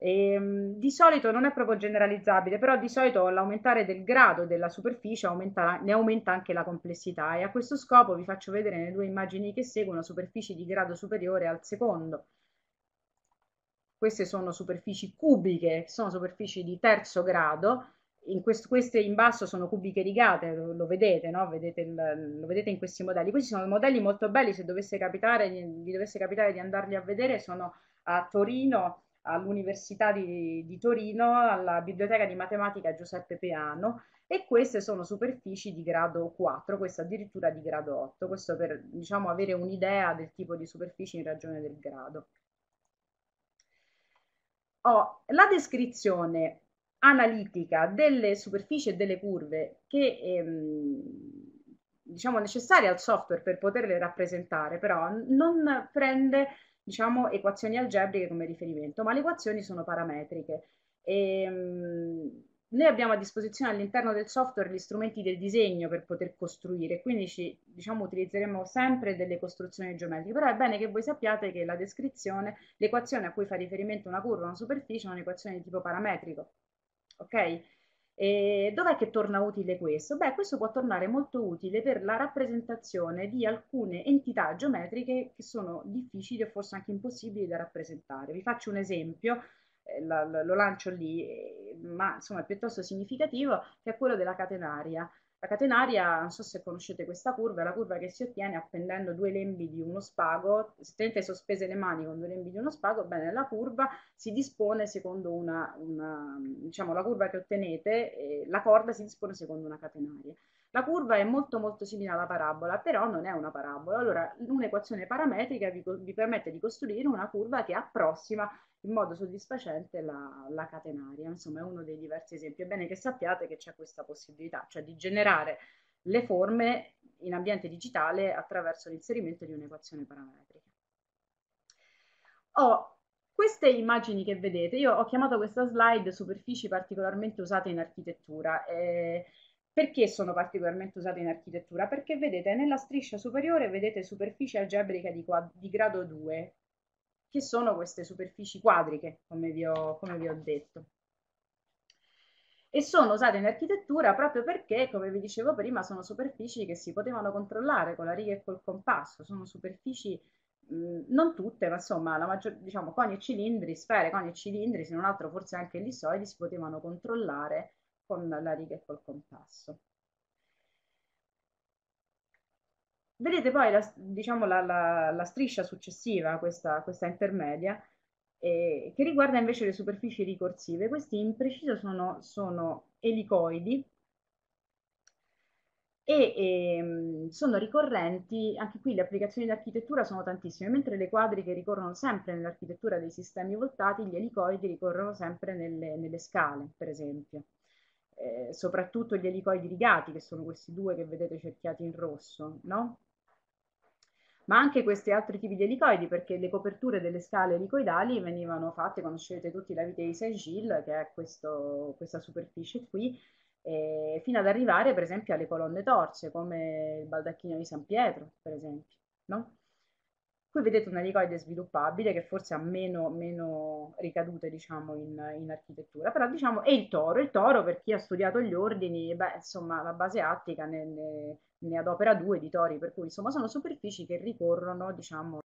E, ehm, di solito non è proprio generalizzabile, però di solito l'aumentare del grado della superficie aumenta, ne aumenta anche la complessità e a questo scopo vi faccio vedere nelle due immagini che seguono superfici di grado superiore al secondo. Queste sono superfici cubiche, sono superfici di terzo grado in quest, queste in basso sono cubiche rigate, lo, lo vedete, no? vedete il, lo vedete in questi modelli. Questi sono modelli molto belli, se dovesse capitare, vi dovesse capitare di andarli a vedere, sono a Torino, all'Università di, di, Torino, alla Biblioteca di Matematica Giuseppe Peano e queste sono superfici di grado 4, questo addirittura di grado 8, questo per diciamo, avere un'idea del tipo di superfici in ragione del grado. Oh, la descrizione analitica delle superfici e delle curve che ehm, diciamo necessarie al software per poterle rappresentare, però non prende diciamo equazioni algebriche come riferimento, ma le equazioni sono parametriche. E, ehm, noi abbiamo a disposizione all'interno del software gli strumenti del disegno per poter costruire, quindi ci, diciamo, utilizzeremo sempre delle costruzioni geometriche, però è bene che voi sappiate che la descrizione, l'equazione a cui fa riferimento una curva, una superficie, è un'equazione di tipo parametrico, ok? E dov'è che torna utile questo? Beh, questo può tornare molto utile per la rappresentazione di alcune entità geometriche che sono difficili o forse anche impossibili da rappresentare. Vi faccio un esempio, eh, la, lo lancio lì, eh, ma insomma è piuttosto significativo, che è quello della catenaria. La catenaria, non so se conoscete questa curva, è la curva che si ottiene appendendo due lembi di uno spago, se tenete sospese le mani con due lembi di uno spago, bene, la curva si dispone secondo una, una diciamo, la curva che ottenete, eh, la corda si dispone secondo una catenaria. La curva è molto molto simile alla parabola, però non è una parabola. Allora, un'equazione parametrica vi, vi permette di costruire una curva che approssima in modo soddisfacente la, la, catenaria. Insomma, è uno dei diversi esempi. È bene che sappiate che c'è questa possibilità, cioè di generare le forme in ambiente digitale attraverso l'inserimento di un'equazione parametrica. Ho queste immagini che vedete, io ho chiamato questa slide superfici particolarmente usate in architettura. Eh, perché sono particolarmente usate in architettura? Perché vedete nella striscia superiore vedete superficie algebriche di, di grado 2, che sono queste superfici quadriche, come vi ho, come vi ho detto. E sono usate in architettura proprio perché, come vi dicevo prima, sono superfici che si potevano controllare con la riga e col compasso, sono superfici mh, non tutte, ma insomma, la maggior, diciamo, coni e cilindri, sfere, coni e cilindri, se non altro forse anche ellissoidi, si potevano controllare con la riga e col compasso. Vedete poi la, diciamo, la, la, la striscia successiva, questa, questa intermedia, eh, che riguarda invece le superfici ricorsive. Questi in preciso sono, sono elicoidi e ehm, sono ricorrenti, anche qui le applicazioni di architettura sono tantissime, mentre le quadriche ricorrono sempre nell'architettura dei sistemi voltati, gli elicoidi ricorrono sempre nelle, nelle scale, per esempio. Eh, soprattutto gli elicoidi rigati, che sono questi due che vedete cerchiati in rosso, no? Ma anche questi altri tipi di elicoidi, perché le coperture delle scale elicoidali venivano fatte, conoscete tutti la vite di Saint-Gilles, che è questo, questa superficie qui, eh, fino ad arrivare per esempio alle colonne torse, come il baldacchino di San Pietro, per esempio. No? Qui vedete un elicoide sviluppabile che forse ha meno, meno ricadute diciamo, in, in, architettura, però diciamo è il toro. Il toro, per chi ha studiato gli ordini, beh, insomma, la base attica ne, ne, adopera due di tori, per cui insomma sono superfici che ricorrono diciamo,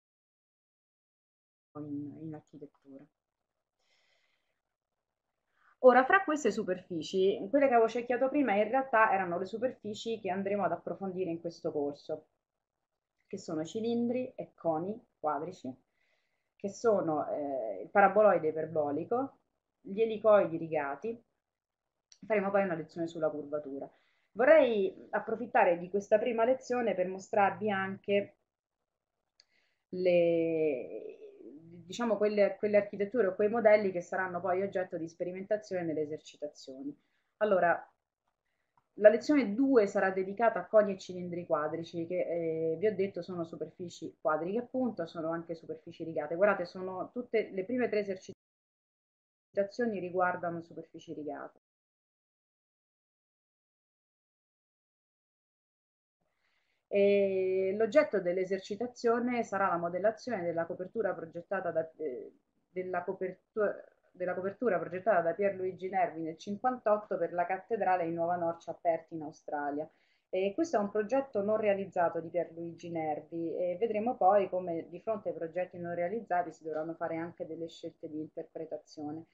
in, in architettura. Ora, fra queste superfici, quelle che avevo cerchiato prima in realtà erano le superfici che andremo ad approfondire in questo corso, che sono cilindri e coni quadrici, che sono eh, il paraboloide iperbolico, gli elicoidi rigati. Faremo poi una lezione sulla curvatura. Vorrei approfittare di questa prima lezione per mostrarvi anche le, diciamo, quelle, quelle architetture o quei modelli che saranno poi oggetto di sperimentazione nelle esercitazioni. Allora, la lezione 2 sarà dedicata a coni e cilindri quadrici, che eh, vi ho detto sono superfici quadriche appunto, sono anche superfici rigate. Guardate, sono tutte le prime tre esercitazioni riguardano superfici rigate. L'oggetto dell'esercitazione sarà la modellazione della copertura progettata da, eh, della copertura, della copertura progettata da Pierluigi Nervi nel 1958 per la cattedrale in Nuova Norcia aperti in Australia. E questo è un progetto non realizzato di Pierluigi Nervi e vedremo poi come di fronte ai progetti non realizzati si dovranno fare anche delle scelte di interpretazione.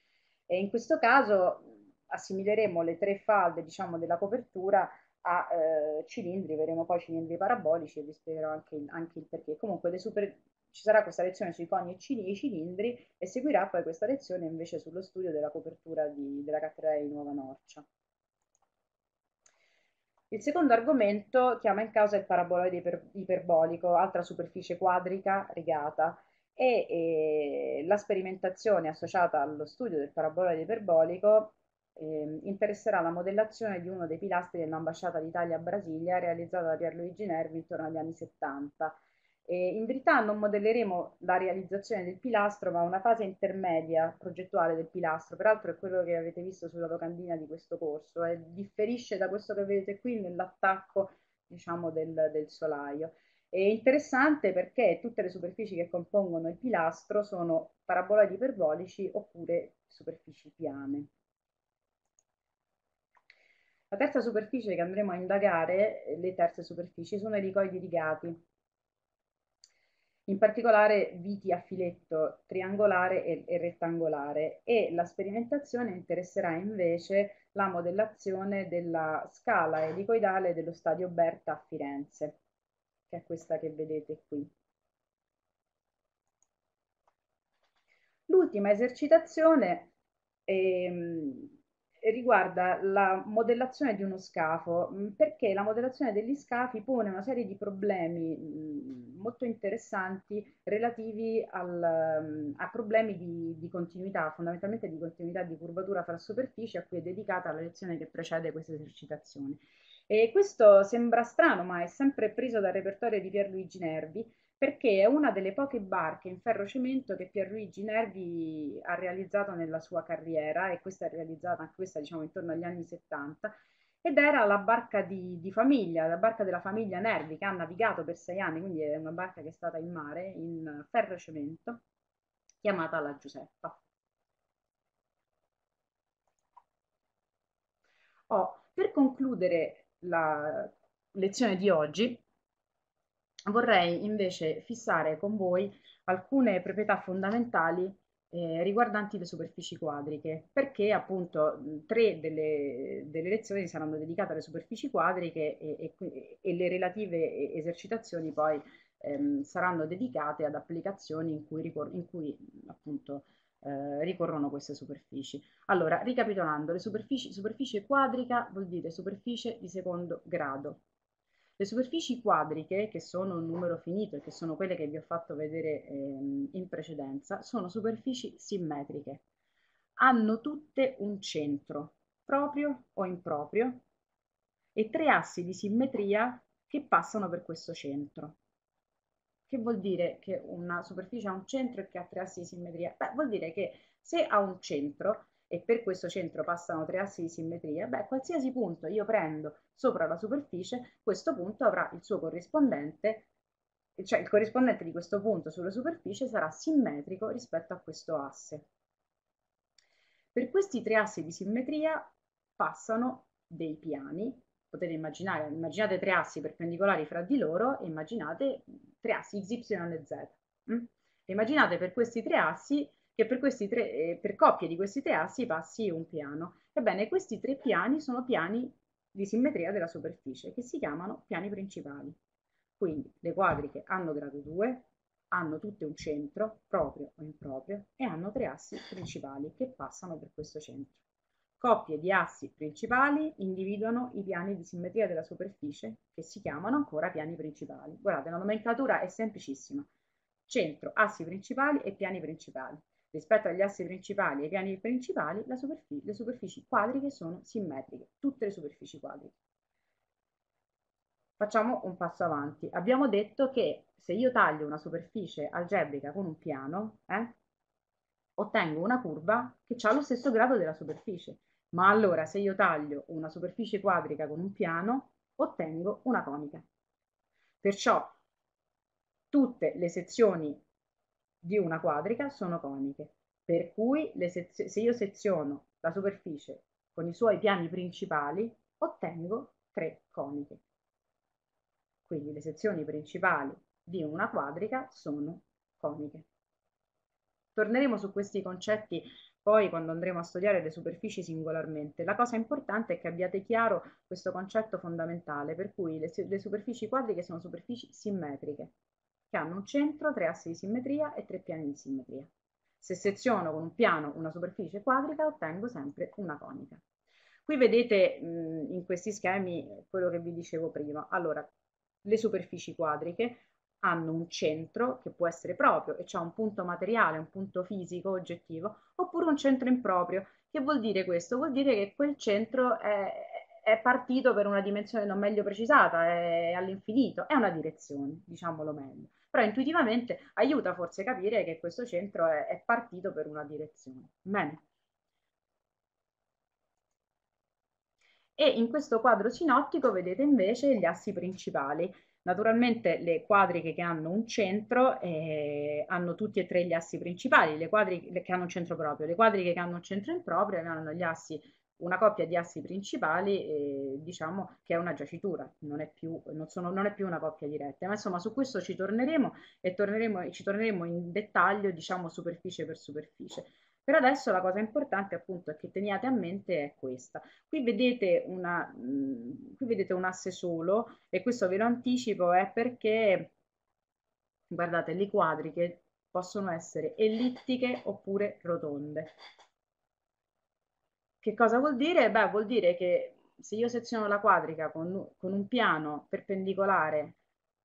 E in questo caso assimileremo le tre falde diciamo, della copertura a eh, cilindri, vedremo poi cilindri parabolici e vi spiegherò anche, anche il perché. Comunque super, ci sarà questa lezione sui coni e cilindri e seguirà poi questa lezione invece sullo studio della copertura di, della cattedrale di Nuova Norcia. Il secondo argomento chiama in causa il paraboloide iper, iperbolico, altra superficie quadrica rigata, e, e la sperimentazione associata allo studio del paraboloide iperbolico eh, interesserà la modellazione di uno dei pilastri dell'ambasciata d'Italia a Brasilia realizzata da Pierluigi Nervi intorno agli anni 70. E in verità non modelleremo la realizzazione del pilastro, ma una fase intermedia progettuale del pilastro, peraltro è quello che avete visto sulla locandina di questo corso, e differisce da questo che vedete qui nell'attacco diciamo, del, del solaio. È interessante perché tutte le superfici che compongono il pilastro sono paraboloidi iperbolici oppure superfici piane. La terza superficie che andremo a indagare, le terze superfici, sono i elicoidi rigati, in particolare viti a filetto triangolare e, e, rettangolare e la sperimentazione interesserà invece la modellazione della scala elicoidale dello stadio Berta a Firenze, che è questa che vedete qui. L'ultima esercitazione ehm, riguarda la modellazione di uno scafo, mm, perché la modellazione degli scafi pone una serie di problemi mm, molto interessanti relativi al, mm, a problemi di, di, continuità, fondamentalmente di continuità di curvatura fra superfici, a cui è dedicata la lezione che precede questa esercitazione. E questo sembra strano, ma è sempre preso dal repertorio di Pierluigi Nervi, perché è una delle poche barche in ferrocemento che Pierluigi Nervi ha realizzato nella sua carriera e questa è realizzata anche questa diciamo intorno agli anni 70 ed era la barca di, di, famiglia, la barca della famiglia Nervi che ha navigato per sei anni, quindi è una barca che è stata in mare in ferrocemento chiamata la Giuseppa. Oh, per concludere la lezione di oggi vorrei invece fissare con voi alcune proprietà fondamentali eh, riguardanti le superfici quadriche, perché appunto tre delle, delle, lezioni saranno dedicate alle superfici quadriche e, e, e le relative esercitazioni poi ehm, saranno dedicate ad applicazioni in cui, in cui appunto eh, ricorrono queste superfici. Allora, ricapitolando, le superfici, superficie quadrica vuol dire superficie di secondo grado. Le superfici quadriche, che sono un numero finito e che sono quelle che vi ho fatto vedere ehm, in precedenza, sono superfici simmetriche. Hanno tutte un centro, proprio o improprio, e tre assi di simmetria che passano per questo centro. Che vuol dire che una superficie ha un centro e che ha tre assi di simmetria? Beh, vuol dire che se ha un centro e per questo centro passano tre assi di simmetria, beh, qualsiasi punto io prendo sopra la superficie, questo punto avrà il suo corrispondente, cioè il corrispondente di questo punto sulla superficie sarà simmetrico rispetto a questo asse. Per questi tre assi di simmetria passano dei piani potete immaginare, immaginate tre assi perpendicolari fra di loro e immaginate tre assi x, y e z. Mm? Immaginate per questi tre assi che per, tre, eh, per coppie di questi tre assi passi un piano. Ebbene, questi tre piani sono piani di simmetria della superficie, che si chiamano piani principali. Quindi le quadriche hanno grado 2, hanno tutte un centro, proprio o improprio, e hanno tre assi principali che passano per questo centro. Coppie di assi principali individuano i piani di simmetria della superficie, che si chiamano ancora piani principali. Guardate, la nomenclatura è semplicissima. Centro, assi principali e piani principali. Rispetto agli assi principali e ai piani principali, superfic le superfici quadriche sono simmetriche, tutte le superfici quadriche. Facciamo un passo avanti. Abbiamo detto che se io taglio una superficie algebrica con un piano, eh, ottengo una curva che ha lo stesso grado della superficie. Ma allora se io taglio una superficie quadrica con un piano, ottengo una conica. Perciò tutte le sezioni di una quadrica sono coniche, per cui se io seziono la superficie con i suoi piani principali, ottengo tre coniche. Quindi le sezioni principali di una quadrica sono coniche. Torneremo su questi concetti poi quando andremo a studiare le superfici singolarmente. La cosa importante è che abbiate chiaro questo concetto fondamentale, per cui le, le superfici quadriche sono superfici simmetriche, che hanno un centro, tre assi di simmetria e tre piani di simmetria. Se seziono con un piano una superficie quadrica ottengo sempre una conica. Qui vedete mh, in questi schemi quello che vi dicevo prima. Allora, le superfici quadriche hanno un centro che può essere proprio e c'è un punto materiale, un punto fisico, oggettivo, oppure un centro improprio. Che vuol dire questo? Vuol dire che quel centro è, è partito per una dimensione non meglio precisata, è all'infinito, è una direzione, diciamolo meglio. Però intuitivamente aiuta forse a capire che questo centro è, è partito per una direzione. Bene. E in questo quadro sinottico vedete invece gli assi principali. Naturalmente le quadriche che hanno un centro eh, hanno tutti e tre gli assi principali, le quadriche che hanno un centro proprio, le quadriche che hanno un centro improprio hanno gli assi, una coppia di assi principali, eh, diciamo che è una giacitura, non è, più, non, sono, non è più una coppia diretta, ma insomma su questo ci torneremo e torneremo, ci torneremo in dettaglio, diciamo superficie per superficie. Per adesso la cosa importante appunto che teniate a mente è questa. Qui vedete, una, mm, qui vedete un asse solo e questo ve lo anticipo è perché, guardate, le quadriche possono essere ellittiche oppure rotonde. Che cosa vuol dire? Beh, vuol dire che se io seziono la quadrica con, con un piano perpendicolare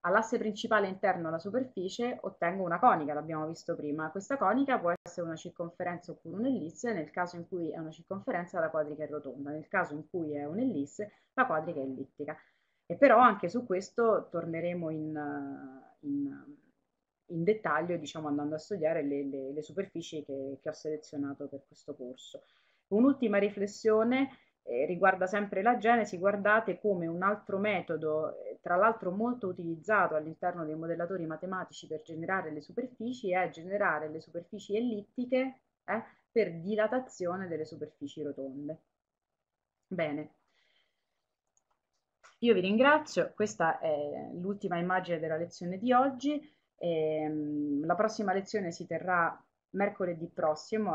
all'asse principale interno alla superficie ottengo una conica, l'abbiamo visto prima. Questa conica può essere una circonferenza oppure un'ellisse, nel caso in cui è una circonferenza la quadrica è rotonda, nel caso in cui è un'ellisse la quadrica è ellittica. E però anche su questo torneremo in, in, in dettaglio, diciamo andando a studiare le, le, le superfici che, che ho selezionato per questo corso. Un'ultima riflessione eh, riguarda sempre la genesi, guardate come un altro metodo, eh, tra l'altro molto utilizzato all'interno dei modellatori matematici per generare le superfici, è generare le superfici ellittiche eh, per dilatazione delle superfici rotonde. Bene, io vi ringrazio, questa è l'ultima immagine della lezione di oggi. Ehm, la prossima lezione si terrà mercoledì prossimo